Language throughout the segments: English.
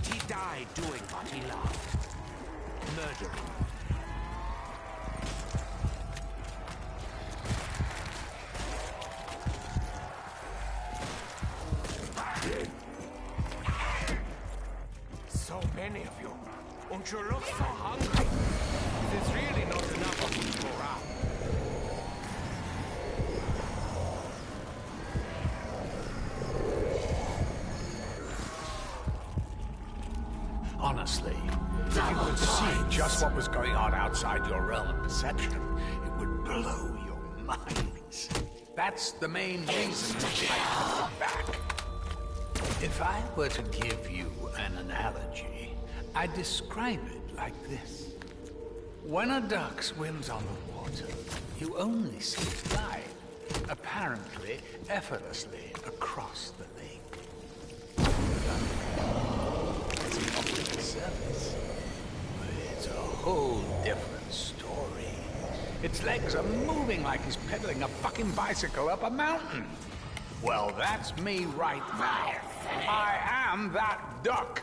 But he died doing what he loved. Murdering. So many of you. And you look so hungry. There's really not enough of you to go around. If you could see just what was going on outside your realm of perception, it would blow your minds. That's the main reason I it back. If I were to give you an analogy, I'd describe it like this. When a duck swims on the water, you only see it glide, apparently effortlessly across the lake. Service, but it's a whole different story. Its legs are moving like he's pedaling a fucking bicycle up a mountain. Well, that's me right now. I am that duck.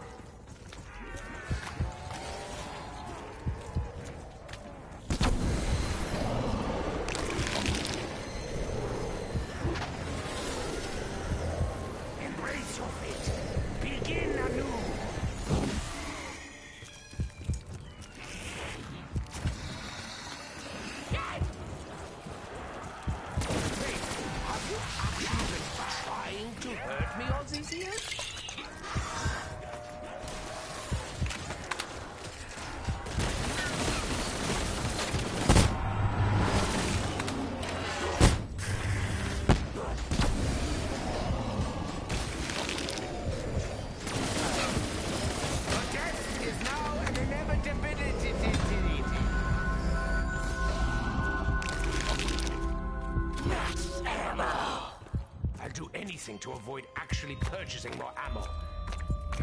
Do anything to avoid actually purchasing more ammo.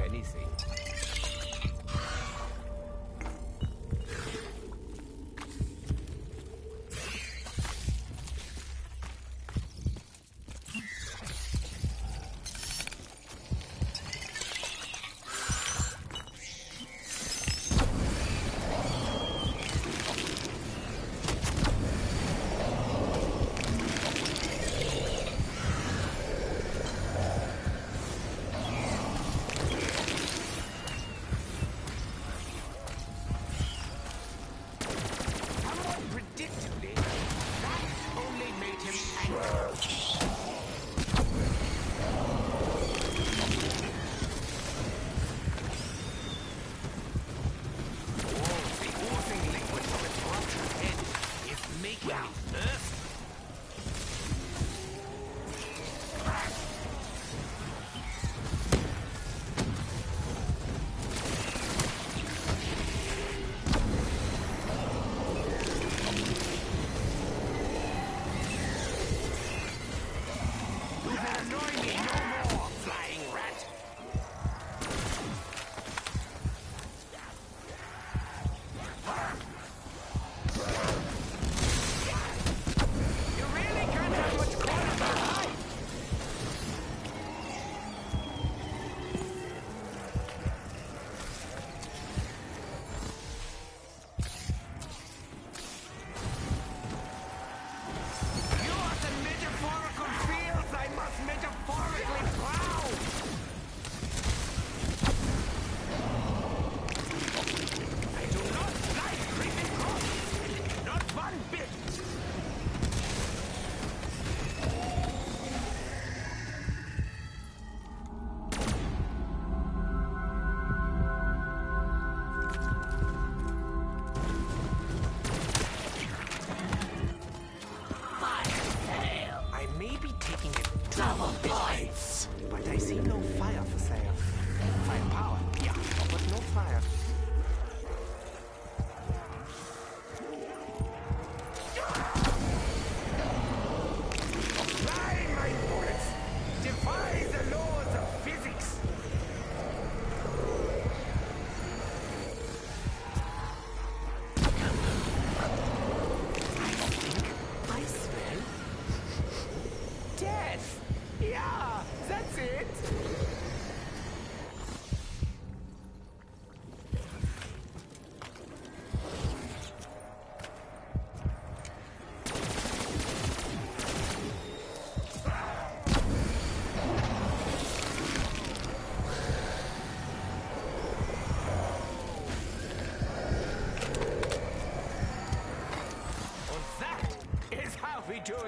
Anything.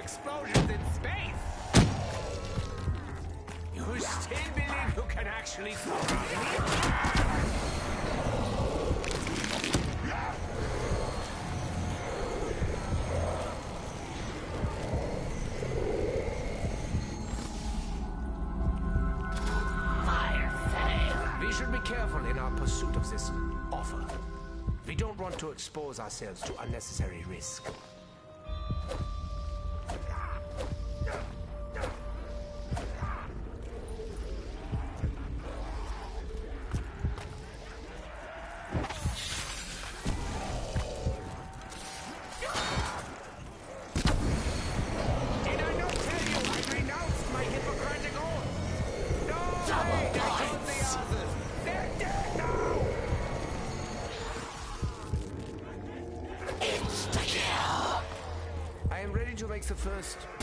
Explosions in space. You still believe you can actually stop? We should be careful in our pursuit of this offer. We don't want to expose ourselves to unnecessary risk. The first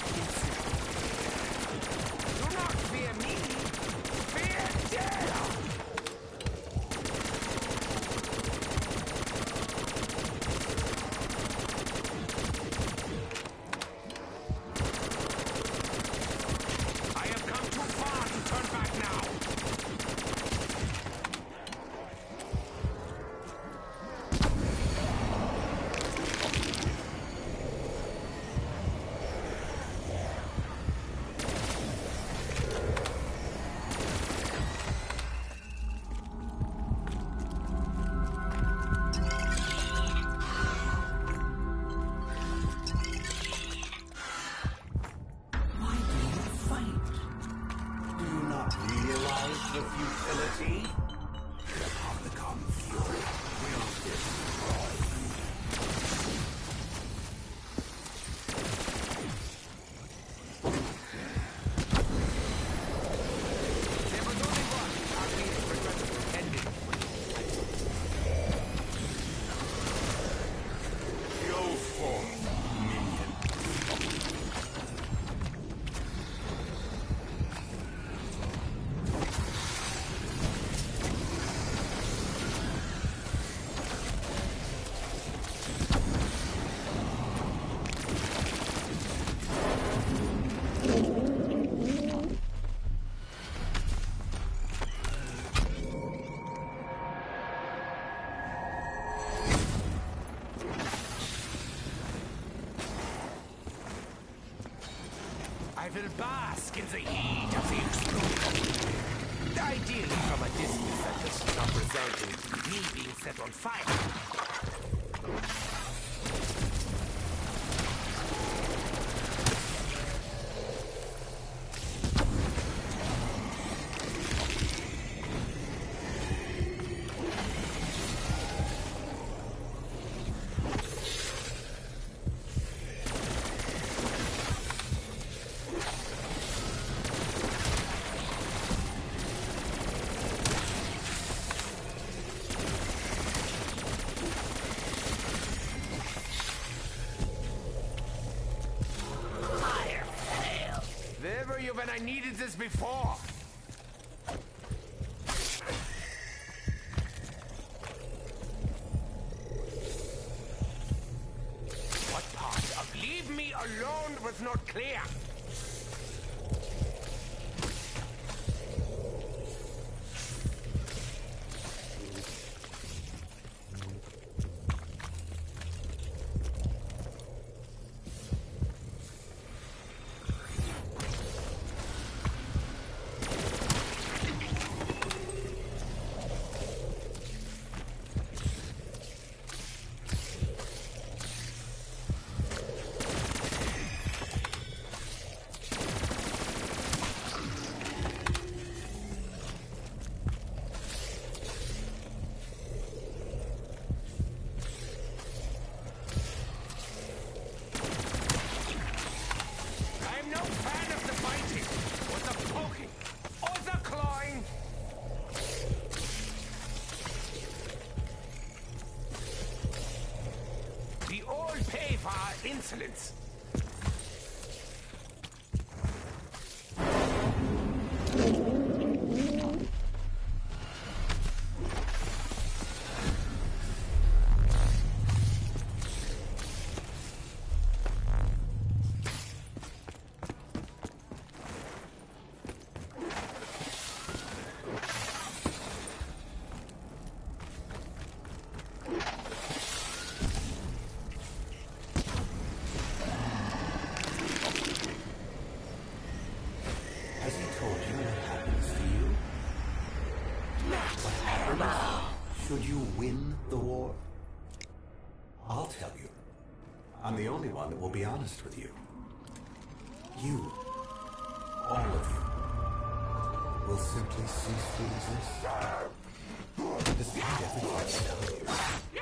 the futility? Will bask in the heat of the explosion. Ideally from a distance that does not result in me being set on fire. I needed this before? What part of leave me alone was not clear? Our insolence. win the war? I'll tell you. I'm the only one that will be honest with you. You, all of you, will simply cease to exist. Despite everything I tell you.